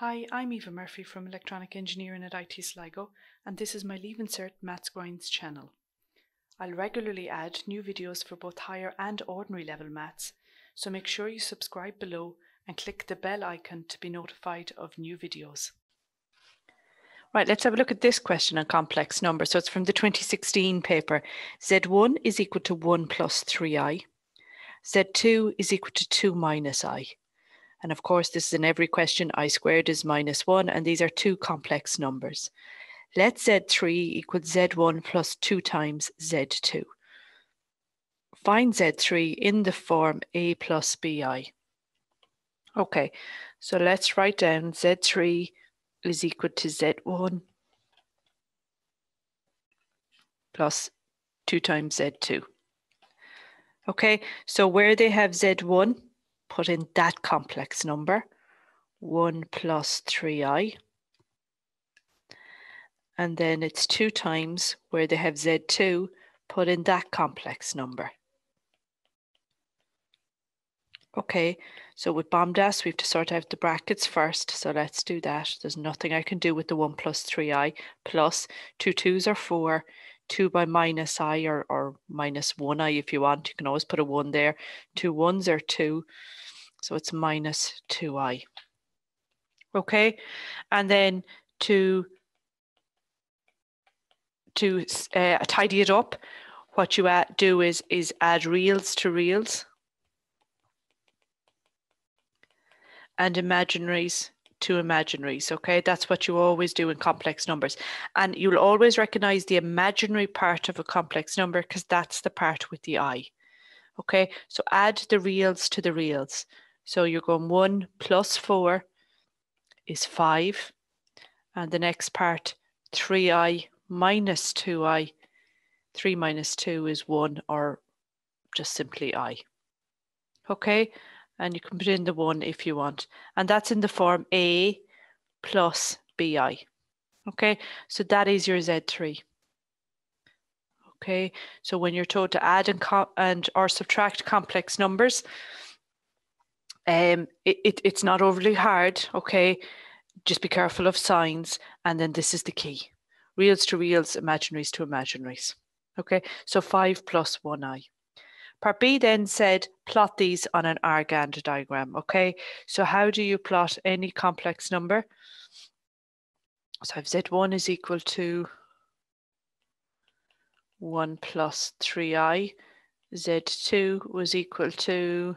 Hi, I'm Eva Murphy from Electronic Engineering at IT Sligo, and this is my Leaving Cert Maths Grinds channel. I'll regularly add new videos for both higher and ordinary level maths, so make sure you subscribe below and click the bell icon to be notified of new videos. Right, let's have a look at this question on complex numbers. So it's from the 2016 paper. Z1 is equal to 1 plus 3i. Z2 is equal to 2 minus i. And of course, this is in every question, i squared is minus 1, and these are two complex numbers. Let z3 equal z1 plus 2 times z2. Find z3 in the form a plus bi. Okay, so let's write down z3 is equal to z1 plus 2 times z2. Okay, so where they have z1, put in that complex number, 1 plus 3i. And then it's 2 times where they have z2, put in that complex number. Okay, so with BOMDAS, we have to sort out the brackets first. So let's do that. There's nothing I can do with the 1 plus 3i plus 2 2s are 4, 2 by minus i or, or minus 1i if you want. You can always put a 1 there. Two ones are 2. So it's minus 2i. Okay, and then to to uh, tidy it up, what you add, do is is add reals to reals and imaginaries to imaginaries. Okay, that's what you always do in complex numbers. And you'll always recognize the imaginary part of a complex number because that's the part with the i. Okay, so add the reals to the reals. So you're going 1 plus 4 is 5. And the next part, 3i minus 2i. 3 minus 2 is 1 or just simply i. Okay, and you can put in the 1 if you want. And that's in the form a plus bi. Okay, so that is your Z3. Okay, so when you're told to add and, and or subtract complex numbers, um, it, it, it's not overly hard, okay? Just be careful of signs. And then this is the key. Reals to reals, imaginaries to imaginaries. Okay, so 5 plus 1i. Part B then said plot these on an Argand diagram. Okay, so how do you plot any complex number? So I've Z1 is equal to 1 plus 3i. Z2 was equal to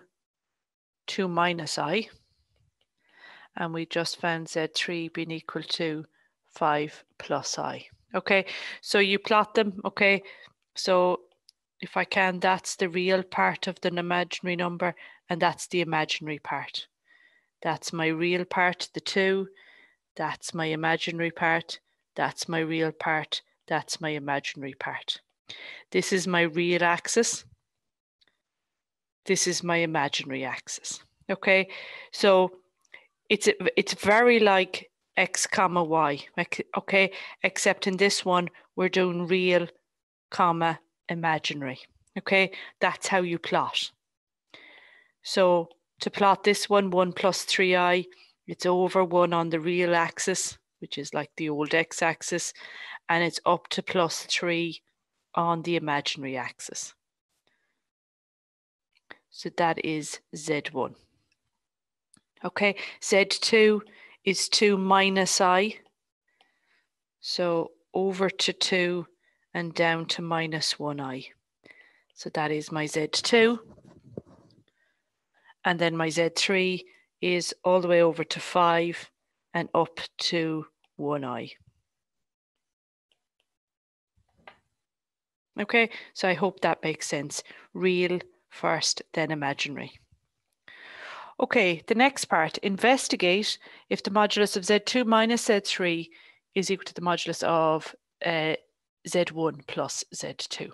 2 minus i. And we just found z3 being equal to 5 plus i. Okay, so you plot them. Okay, so if I can, that's the real part of the imaginary number, and that's the imaginary part. That's my real part, the 2. That's my imaginary part. That's my real part. That's my imaginary part. This is my real axis this is my imaginary axis. Okay, so it's it's very like x comma y. Okay, except in this one we're doing real, comma imaginary. Okay, that's how you plot. So to plot this one, one plus three i, it's over one on the real axis, which is like the old x-axis, and it's up to plus three on the imaginary axis. So that is Z1. Okay, Z2 is 2 minus I. So over to 2 and down to minus 1i. So that is my Z2. And then my Z3 is all the way over to 5 and up to 1i. Okay, so I hope that makes sense. Real first, then imaginary. Okay, the next part, investigate if the modulus of Z2 minus Z3 is equal to the modulus of uh, Z1 plus Z2.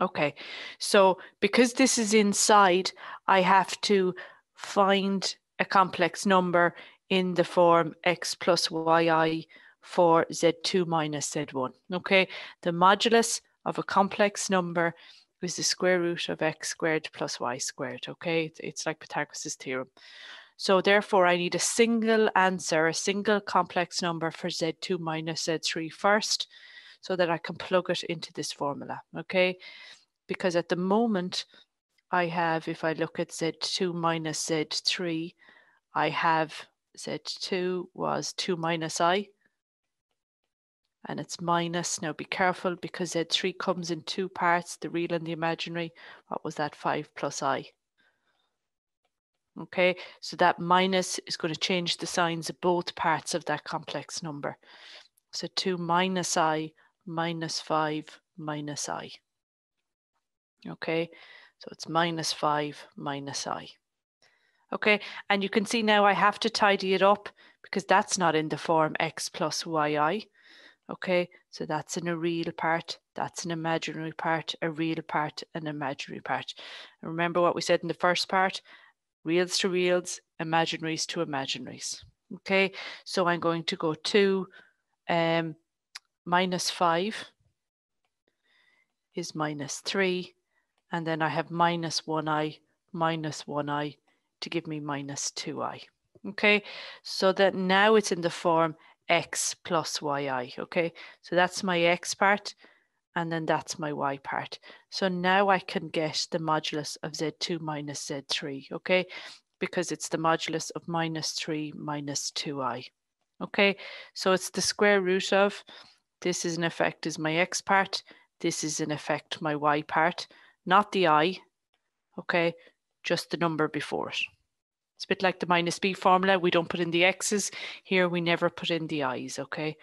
Okay, so because this is inside, I have to find a complex number in the form x plus yi for z2 minus z1. Okay, the modulus of a complex number is the square root of x squared plus y squared, okay? It's, like Pythagoras' theorem. So therefore I need a single answer, a single complex number for Z2 minus Z3 first, so that I can plug it into this formula, okay? Because at the moment I have, if I look at Z2 minus Z3, I have Z2 was 2 minus I, and it's minus. Now be careful because Z3 comes in two parts, the real and the imaginary. What was that? 5 plus I. Okay, so that minus is going to change the signs of both parts of that complex number. So 2 minus i minus 5 minus i. Okay, so it's minus 5 minus i. Okay, and you can see now I have to tidy it up because that's not in the form x plus yi. Okay, so that's in a real part, that's an imaginary part, a real part, an imaginary part. And remember what we said in the first part? reals to reals, imaginaries to imaginaries. Okay, so I'm going to go to um, minus 5 is minus 3, and then I have minus 1i, minus 1i to give me minus 2i. Okay, so that now it's in the form x plus yi. Okay, so that's my x part and then that's my y part. So now I can get the modulus of z2 minus z3, okay? Because it's the modulus of minus 3 minus 2i. Okay, so it's the square root of, this is an effect is my x part, this is an effect my y part, not the i, okay, just the number before it. It's a bit like the minus b formula, we don't put in the x's, here we never put in the i's, okay?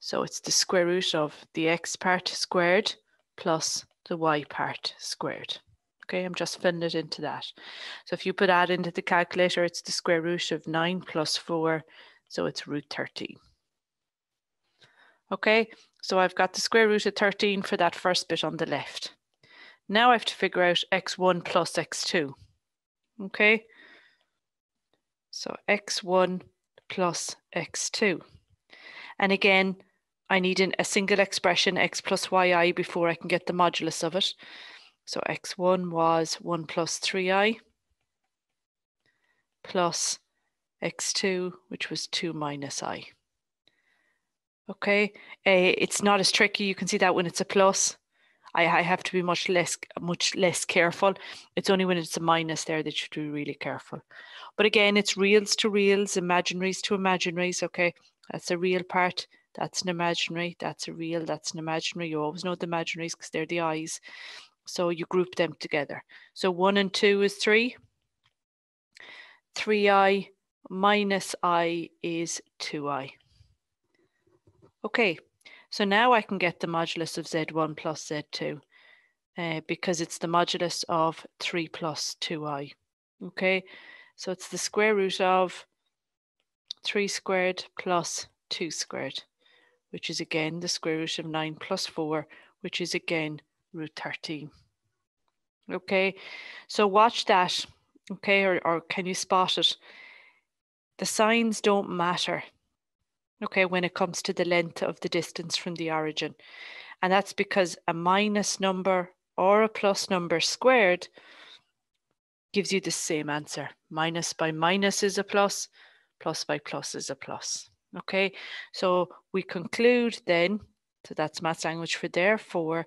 So it's the square root of the x part squared plus the y part squared. Okay, I'm just filling it into that. So if you put that into the calculator, it's the square root of 9 plus 4, so it's root 13. Okay, so I've got the square root of 13 for that first bit on the left. Now I have to figure out x1 plus x2. Okay, so x1 plus x2. And again, I need an, a single expression x plus yi before I can get the modulus of it. So x1 was 1 plus 3i plus x2, which was 2 minus i. Okay, uh, it's not as tricky. You can see that when it's a plus. I, I have to be much less much less careful. It's only when it's a minus there that you do really careful. But again, it's reals to reals, imaginaries to imaginaries. Okay, that's a real part. That's an imaginary, that's a real, that's an imaginary. You always know the imaginaries because they're the eyes. So you group them together. So one and two is three. 3i minus i is 2i. Okay, so now I can get the modulus of z1 plus z2 uh, because it's the modulus of 3 plus 2i. Okay, so it's the square root of 3 squared plus 2 squared which is again the square root of 9 plus 4, which is again root 13. Okay, so watch that, okay, or, or can you spot it? The signs don't matter, okay, when it comes to the length of the distance from the origin. And that's because a minus number or a plus number squared gives you the same answer. Minus by minus is a plus, plus by plus is a plus. Okay, so we conclude then, so that's math language for therefore,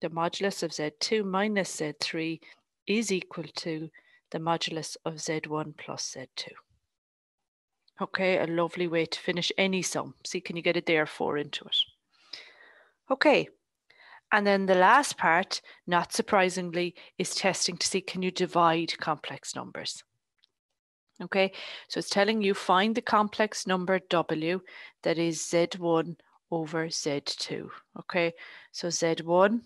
the modulus of Z2 minus Z3 is equal to the modulus of Z1 plus Z2. Okay, a lovely way to finish any sum. See, can you get a therefore into it? Okay, and then the last part, not surprisingly, is testing to see can you divide complex numbers. Okay, so it's telling you find the complex number W that is Z1 over Z2. Okay, so Z1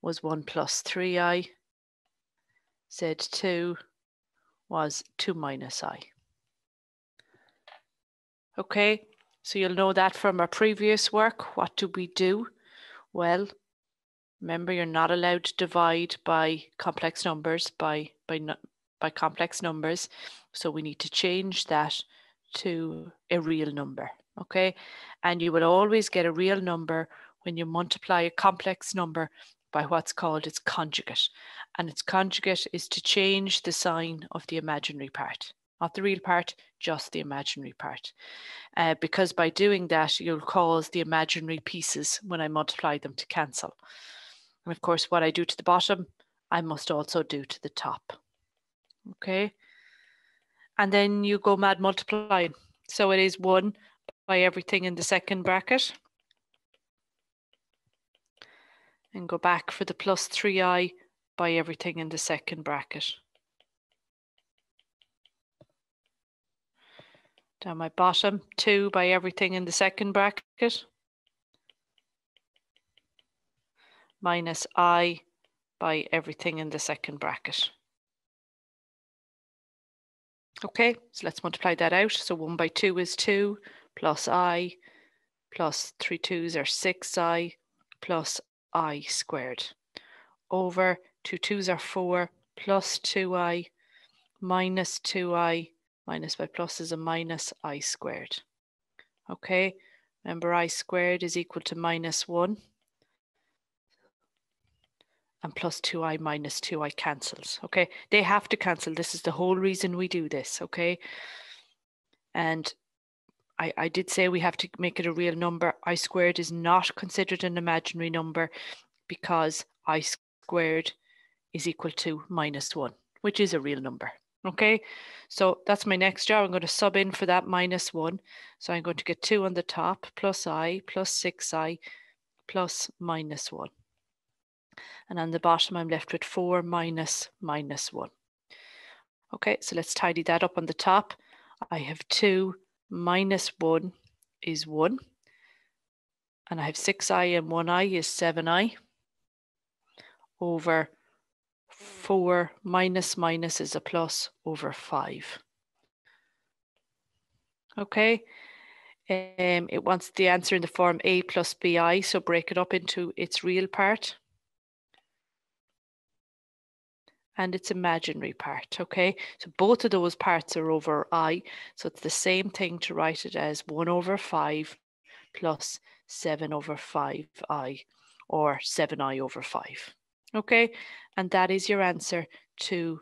was 1 plus 3i, Z2 was 2 minus i. Okay, so you'll know that from our previous work. What do we do? Well, remember you're not allowed to divide by complex numbers by, by, by complex numbers. So we need to change that to a real number. Okay. And you will always get a real number when you multiply a complex number by what's called its conjugate. And its conjugate is to change the sign of the imaginary part, not the real part, just the imaginary part. Uh, because by doing that, you'll cause the imaginary pieces when I multiply them to cancel. And of course, what I do to the bottom, I must also do to the top. Okay. And then you go mad multiplying. So it is 1 by everything in the second bracket. And go back for the plus 3i by everything in the second bracket. Down my bottom, 2 by everything in the second bracket. Minus i by everything in the second bracket. Okay, so let's multiply that out. So 1 by 2 is 2 plus i plus 3 2s are 6i plus i squared over 2 2s are 4 plus 2i minus 2i minus by plus is a minus i squared. Okay, remember i squared is equal to minus 1 and plus 2i minus 2i cancels. Okay, they have to cancel. This is the whole reason we do this. Okay, and I, I did say we have to make it a real number. i squared is not considered an imaginary number because i squared is equal to minus 1, which is a real number. Okay, so that's my next job. I'm going to sub in for that minus 1. So I'm going to get 2 on the top plus i plus 6i plus minus 1. And on the bottom, I'm left with 4 minus minus 1. Okay, so let's tidy that up on the top. I have 2 minus 1 is 1. And I have 6i and 1i is 7i over 4 minus minus is a plus over 5. Okay, um, it wants the answer in the form a plus bi, so break it up into its real part and its imaginary part, okay? So both of those parts are over i, so it's the same thing to write it as 1 over 5 plus 7 over 5i, or 7i over 5, okay? And that is your answer to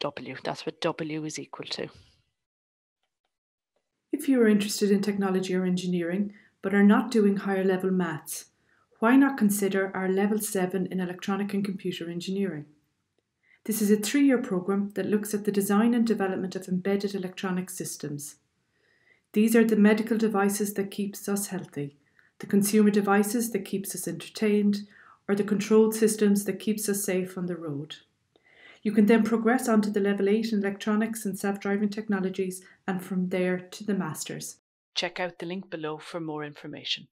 w. That's what w is equal to. If you are interested in technology or engineering, but are not doing higher level maths, why not consider our Level 7 in Electronic and Computer Engineering? This is a three year programme that looks at the design and development of embedded electronic systems. These are the medical devices that keeps us healthy, the consumer devices that keeps us entertained, or the controlled systems that keeps us safe on the road. You can then progress on to the level 8 in electronics and self-driving technologies and from there to the masters. Check out the link below for more information.